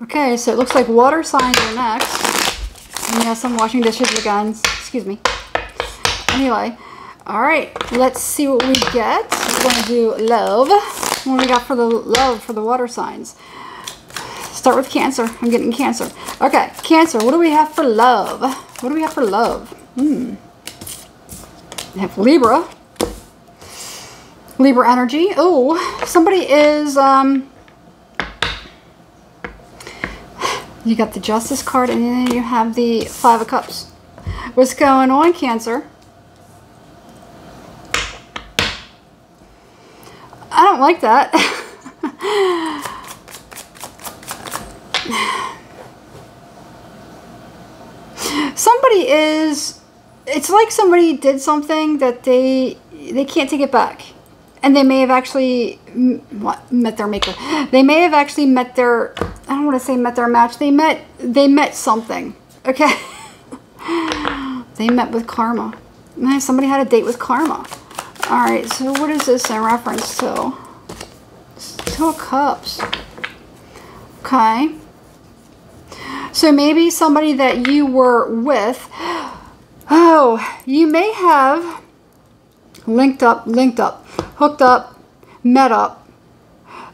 Okay, so it looks like water signs are next. And yes, I'm washing dishes again. Excuse me. Anyway, all right, let's see what we get. We're going to do love. What do we got for the love for the water signs? Start with Cancer. I'm getting Cancer. Okay, Cancer, what do we have for love? What do we have for love? Hmm. We have Libra. Libra energy. Oh, somebody is, um, you got the Justice card and then you have the Five of Cups. What's going on, Cancer? I don't like that. somebody is it's like somebody did something that they they can't take it back and they may have actually met their maker they may have actually met their i don't want to say met their match they met they met something okay? They met with karma. Somebody had a date with karma. All right so what is this in reference to? Two of cups. Okay. So maybe somebody that you were with, oh, you may have linked up, linked up, hooked up, met up,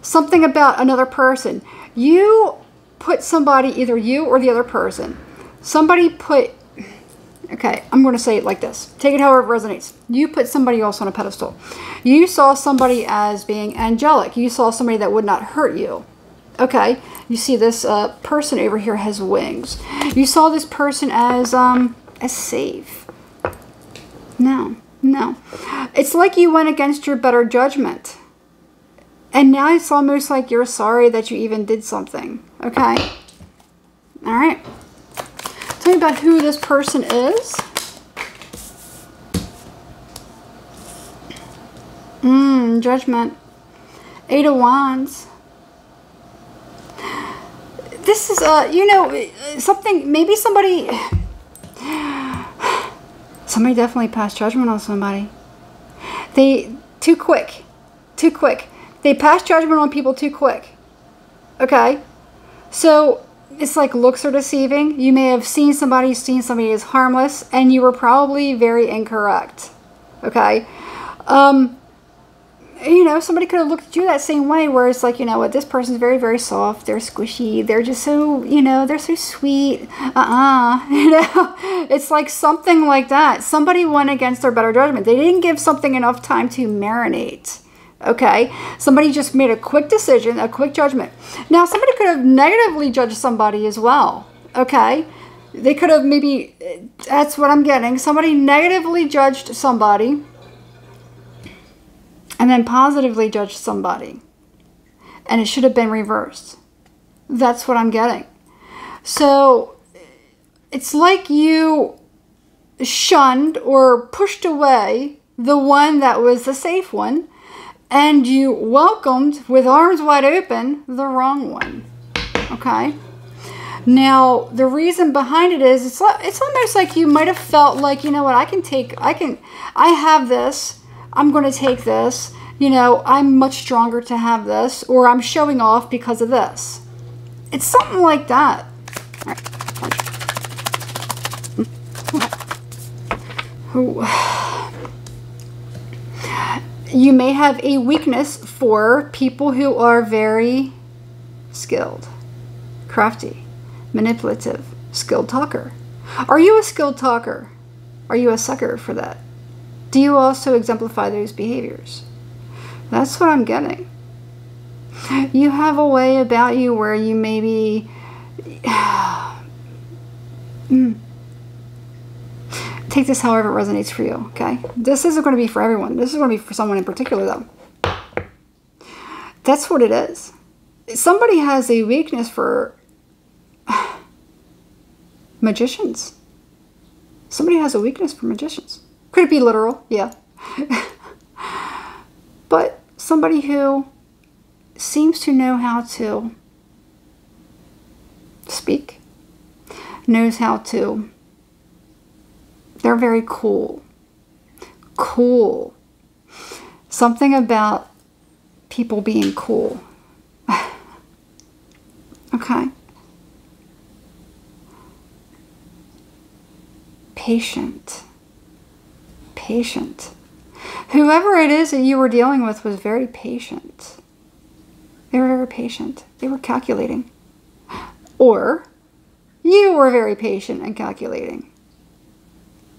something about another person. You put somebody, either you or the other person, somebody put, okay, I'm going to say it like this. Take it however it resonates. You put somebody else on a pedestal. You saw somebody as being angelic. You saw somebody that would not hurt you. Okay, you see this uh, person over here has wings. You saw this person as um as safe. No, no. It's like you went against your better judgment. And now it's almost like you're sorry that you even did something. Okay? All right. Tell me about who this person is. Mmm, judgment. Eight of Wands this is, uh, you know, something, maybe somebody, somebody definitely passed judgment on somebody. They, too quick, too quick. They pass judgment on people too quick. Okay? So, it's like looks are deceiving. You may have seen somebody, seen somebody as harmless, and you were probably very incorrect. Okay? Um, you know, somebody could have looked at you that same way where it's like, you know what, this person's very, very soft. They're squishy. They're just so, you know, they're so sweet. Uh-uh. You know, it's like something like that. Somebody went against their better judgment. They didn't give something enough time to marinate. Okay. Somebody just made a quick decision, a quick judgment. Now, somebody could have negatively judged somebody as well. Okay. They could have maybe, that's what I'm getting. Somebody negatively judged somebody and then positively judged somebody. And it should have been reversed. That's what I'm getting. So it's like you shunned or pushed away the one that was the safe one and you welcomed with arms wide open the wrong one. Okay? Now, the reason behind it is it's it's almost like you might have felt like, you know what, I can take I can I have this I'm going to take this. You know, I'm much stronger to have this, or I'm showing off because of this. It's something like that. You may have a weakness for people who are very skilled, crafty, manipulative, skilled talker. Are you a skilled talker? Are you a sucker for that? Do you also exemplify those behaviors? That's what I'm getting. You have a way about you where you maybe. mm. Take this however it resonates for you, okay? This isn't going to be for everyone. This is going to be for someone in particular, though. That's what it is. Somebody has a weakness for magicians. Somebody has a weakness for magicians. Could it be literal? Yeah. but somebody who seems to know how to speak, knows how to, they're very cool. Cool. Something about people being cool. okay. Patient. Patient. Whoever it is that you were dealing with was very patient. They were very patient. They were calculating. Or you were very patient and calculating.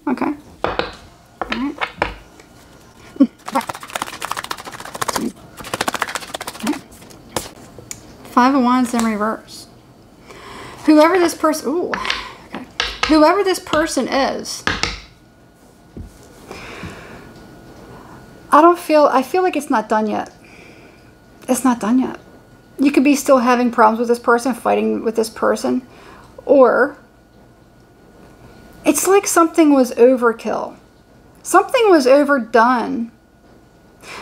Okay. Five of Wands in reverse. Whoever this person, ooh, okay. Whoever this person is, I don't feel, I feel like it's not done yet. It's not done yet. You could be still having problems with this person, fighting with this person, or it's like something was overkill. Something was overdone.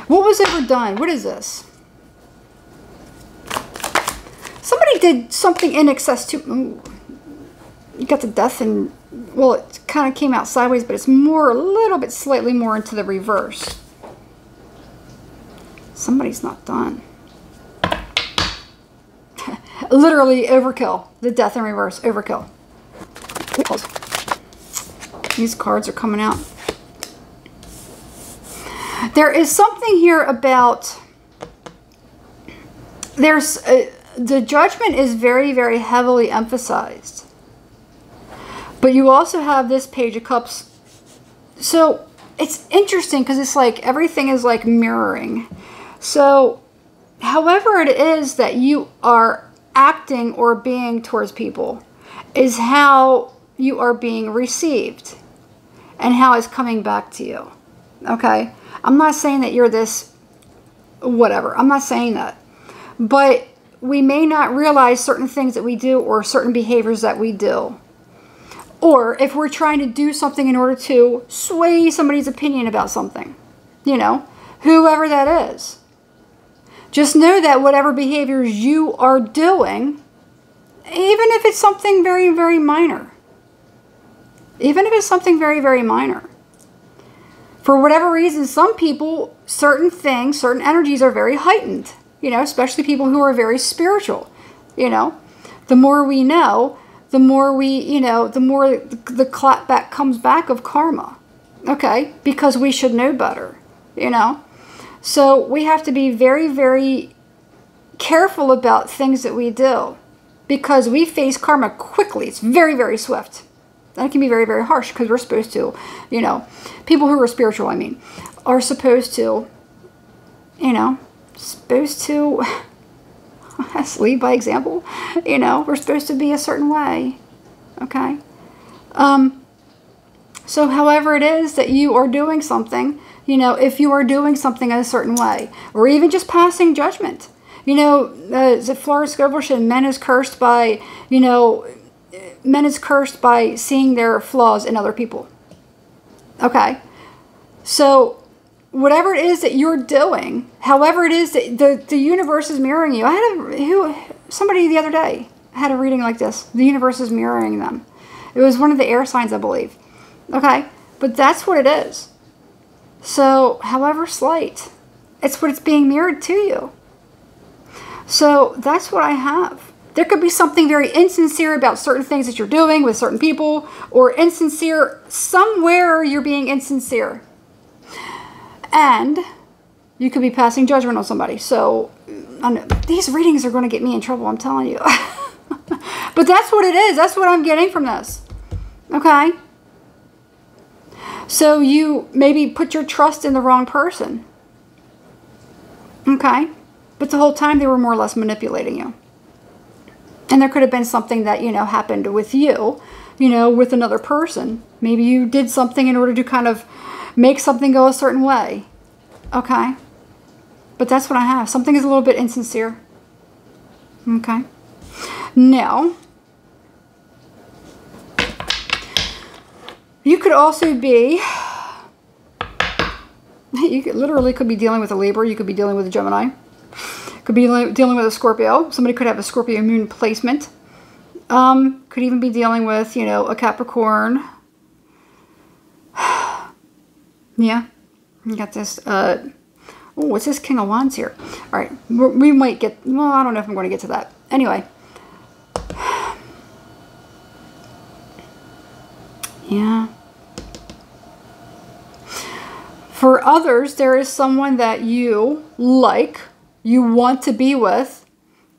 What was overdone? What is this? Somebody did something in excess to... Ooh, you got the death and... Well, it kind of came out sideways, but it's more, a little bit slightly more into the reverse. Somebody's not done. Literally overkill. The death in reverse. Overkill. These cards are coming out. There is something here about... There's... A, the judgment is very, very heavily emphasized. But you also have this Page of Cups. So it's interesting because it's like everything is like mirroring. So however it is that you are acting or being towards people is how you are being received and how it's coming back to you. Okay? I'm not saying that you're this whatever. I'm not saying that. But we may not realize certain things that we do or certain behaviors that we do. Or if we're trying to do something in order to sway somebody's opinion about something, you know, whoever that is. Just know that whatever behaviors you are doing, even if it's something very, very minor, even if it's something very, very minor, for whatever reason, some people, certain things, certain energies are very heightened you know, especially people who are very spiritual, you know. The more we know, the more we, you know, the more the clap back comes back of karma, okay? Because we should know better, you know. So we have to be very, very careful about things that we do because we face karma quickly. It's very, very swift. It can be very, very harsh because we're supposed to, you know, people who are spiritual, I mean, are supposed to, you know, supposed to lead by example. You know, we're supposed to be a certain way. Okay? Um, so however it is that you are doing something, you know, if you are doing something in a certain way, or even just passing judgment. You know, uh, Florence Scovel men is cursed by, you know, men is cursed by seeing their flaws in other people. Okay? So whatever it is that you're doing, however it is that the, the universe is mirroring you. I had a, who, somebody the other day had a reading like this. The universe is mirroring them. It was one of the air signs, I believe. Okay? But that's what it is. So, however slight, it's what it's being mirrored to you. So, that's what I have. There could be something very insincere about certain things that you're doing with certain people, or insincere somewhere you're being insincere and you could be passing judgment on somebody. So these readings are going to get me in trouble, I'm telling you. but that's what it is. That's what I'm getting from this. Okay? So you maybe put your trust in the wrong person. Okay? But the whole time they were more or less manipulating you. And there could have been something that, you know, happened with you, you know, with another person. Maybe you did something in order to kind of make something go a certain way. Okay. But that's what I have. Something is a little bit insincere. Okay. Now, you could also be, you could, literally could be dealing with a Libra. You could be dealing with a Gemini. Could be dealing with a Scorpio. Somebody could have a Scorpio moon placement. Um, could even be dealing with, you know, a Capricorn, yeah. You got this, uh, oh, what's this King of Wands here? All right, we might get, well, I don't know if I'm going to get to that. Anyway. Yeah. For others, there is someone that you like, you want to be with,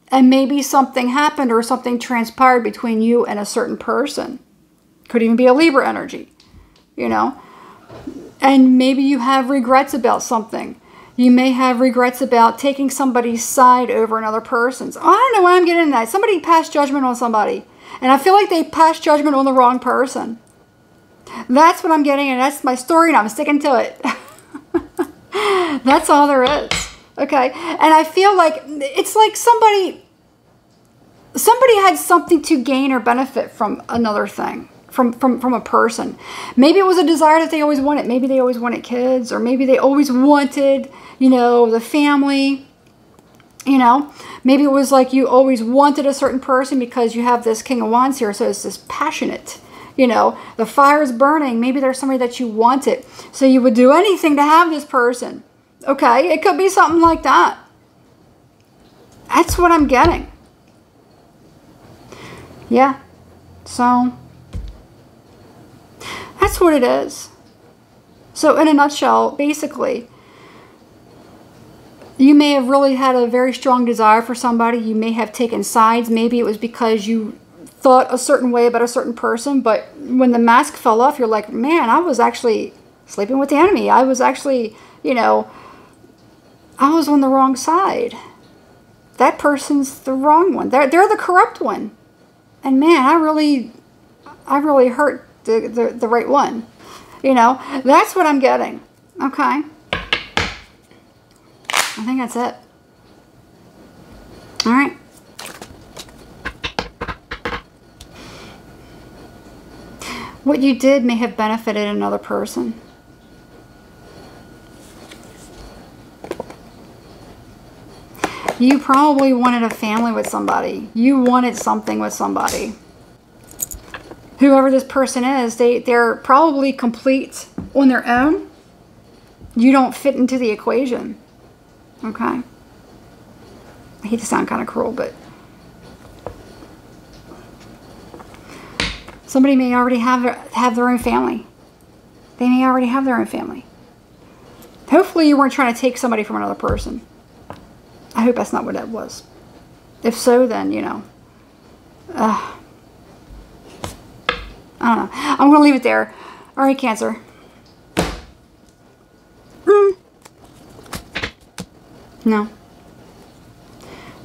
and maybe something happened or something transpired between you and a certain person. Could even be a Libra energy, you know? And maybe you have regrets about something. You may have regrets about taking somebody's side over another person's. Oh, I don't know why I'm getting that. Somebody passed judgment on somebody. And I feel like they passed judgment on the wrong person. That's what I'm getting, and that's my story, and I'm sticking to it. that's all there is. Okay? And I feel like it's like somebody somebody had something to gain or benefit from another thing from, from, from a person. Maybe it was a desire that they always wanted. Maybe they always wanted kids, or maybe they always wanted, you know, the family. You know, maybe it was like you always wanted a certain person because you have this King of Wands here, so it's this passionate. You know, the fire is burning. Maybe there's somebody that you wanted. So you would do anything to have this person. Okay, it could be something like that. That's what I'm getting. Yeah. So that's what it is. So, in a nutshell, basically, you may have really had a very strong desire for somebody. You may have taken sides. Maybe it was because you thought a certain way about a certain person, but when the mask fell off, you're like, man, I was actually sleeping with the enemy. I was actually, you know, I was on the wrong side. That person's the wrong one. They're, they're the corrupt one. And man, I really, I really hurt the, the, the right one. You know, that's what I'm getting. Okay. I think that's it. All right. What you did may have benefited another person. You probably wanted a family with somebody. You wanted something with somebody whoever this person is, they, they're probably complete on their own. You don't fit into the equation. Okay? I hate to sound kind of cruel, but somebody may already have their, have their own family. They may already have their own family. Hopefully you weren't trying to take somebody from another person. I hope that's not what that was. If so, then, you know. Uh, I don't know. I'm going to leave it there. All right, Cancer. Mm. No.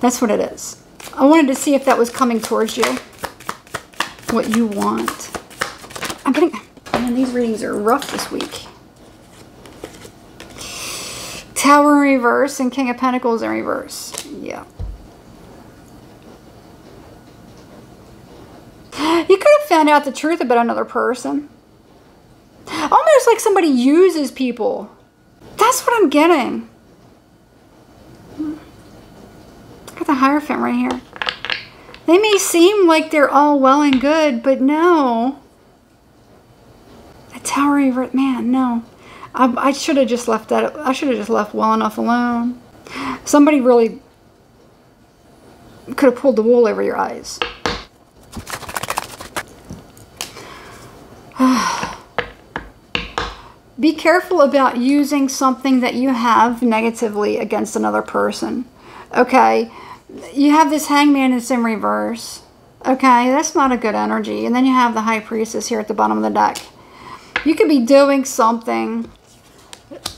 That's what it is. I wanted to see if that was coming towards you. What you want. I'm getting... Man, these readings are rough this week. Tower in reverse and King of Pentacles in reverse. Yeah. You could have found out the truth about another person. Almost like somebody uses people. That's what I'm getting. Got the Hierophant right here. They may seem like they're all well and good, but no. The Tower of man, no. I, I should have just left that. I should have just left well enough alone. Somebody really could have pulled the wool over your eyes. Be careful about using something that you have negatively against another person. Okay, you have this hangman that's in reverse. Okay, that's not a good energy. And then you have the high priestess here at the bottom of the deck. You could be doing something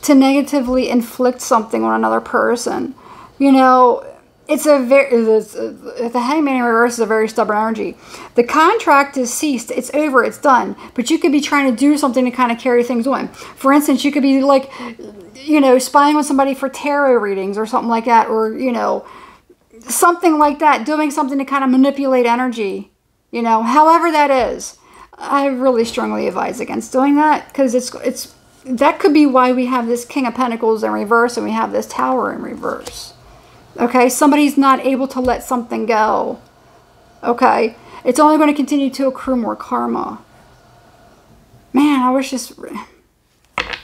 to negatively inflict something on another person. You know, it's a very the hangman in reverse is a very stubborn energy. The contract is ceased. It's over. It's done. But you could be trying to do something to kind of carry things on. For instance, you could be like, you know, spying on somebody for tarot readings or something like that, or you know, something like that. Doing something to kind of manipulate energy. You know, however that is. I really strongly advise against doing that because it's it's that could be why we have this King of Pentacles in reverse and we have this Tower in reverse. Okay, somebody's not able to let something go. Okay, it's only going to continue to accrue more karma. Man, I wish this.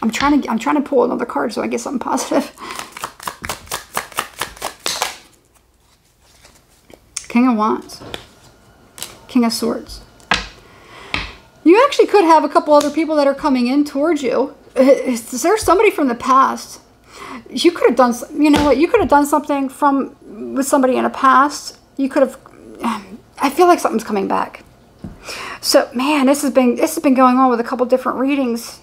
I'm trying to. I'm trying to pull another card so I get something positive. King of Wands. King of Swords. You actually could have a couple other people that are coming in towards you is there somebody from the past? You could have done, you know what? You could have done something from with somebody in the past. You could have. I feel like something's coming back. So, man, this has been this has been going on with a couple different readings.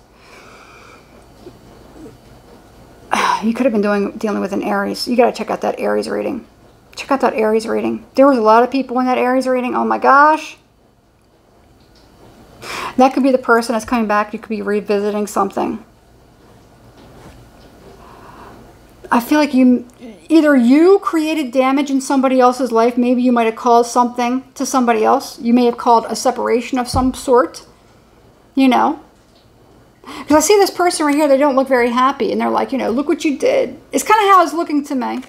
You could have been doing dealing with an Aries. You got to check out that Aries reading. Check out that Aries reading. There was a lot of people in that Aries reading. Oh my gosh. That could be the person that's coming back. You could be revisiting something. I feel like you either you created damage in somebody else's life. Maybe you might have caused something to somebody else. You may have called a separation of some sort. You know. Because I see this person right here, they don't look very happy. And they're like, you know, look what you did. It's kind of how it's looking to me.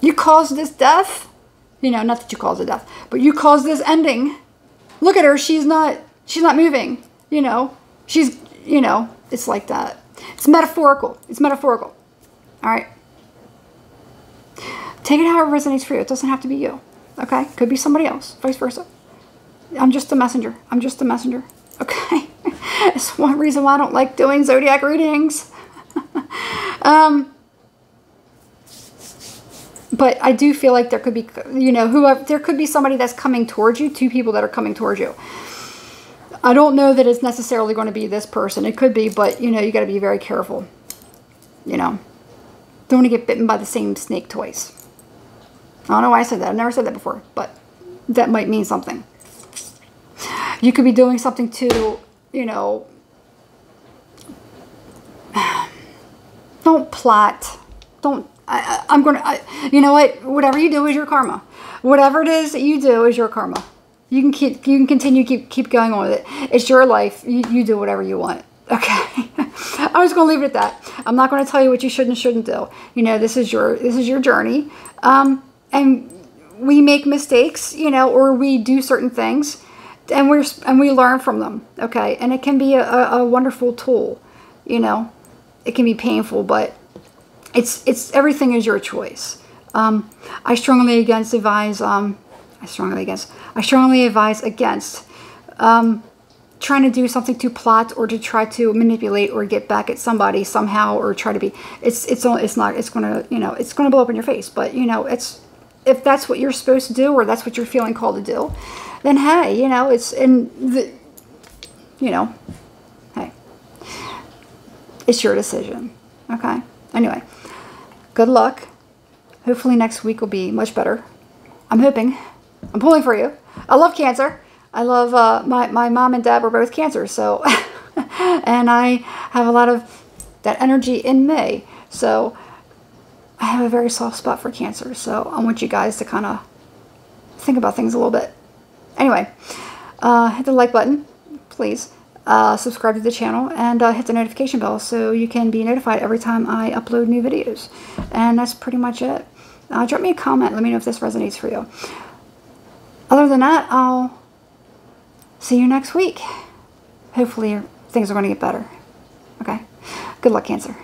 You caused this death. You know, not that you caused the death, but you caused this ending. Look at her. She's not, she's not moving. You know, she's, you know, it's like that. It's metaphorical. It's metaphorical. All right. Take it however resonates for you. It doesn't have to be you. Okay? Could be somebody else. Vice versa. I'm just a messenger. I'm just a messenger. Okay? it's one reason why I don't like doing zodiac readings. um, but I do feel like there could be, you know, whoever, there could be somebody that's coming towards you, two people that are coming towards you. I don't know that it's necessarily going to be this person. It could be, but, you know, you got to be very careful. You know, don't want to get bitten by the same snake twice. I don't know why I said that. I've never said that before, but that might mean something. You could be doing something to, you know, don't plot. Don't, I, am going to, you know what? Whatever you do is your karma. Whatever it is that you do is your karma. You can keep, you can continue, keep, keep going on with it. It's your life. You, you do whatever you want. Okay. I'm just going to leave it at that. I'm not going to tell you what you should and shouldn't do. You know, this is your, this is your journey. Um, and we make mistakes, you know, or we do certain things and we're, and we learn from them. Okay. And it can be a, a wonderful tool, you know, it can be painful, but it's, it's, everything is your choice. Um, I strongly against advise, um, I strongly against, I strongly advise against, um, trying to do something to plot or to try to manipulate or get back at somebody somehow or try to be it's it's it's not it's gonna you know it's gonna blow up in your face but you know it's if that's what you're supposed to do or that's what you're feeling called to do then hey you know it's in the you know hey it's your decision okay anyway good luck hopefully next week will be much better i'm hoping i'm pulling for you i love cancer I love uh, my my mom and dad were both cancer, so and I have a lot of that energy in me. So I have a very soft spot for cancer. So I want you guys to kind of think about things a little bit. Anyway, uh, hit the like button, please. Uh, subscribe to the channel and uh, hit the notification bell so you can be notified every time I upload new videos. And that's pretty much it. Uh, drop me a comment. Let me know if this resonates for you. Other than that, I'll see you next week. Hopefully things are going to get better. Okay? Good luck, Cancer.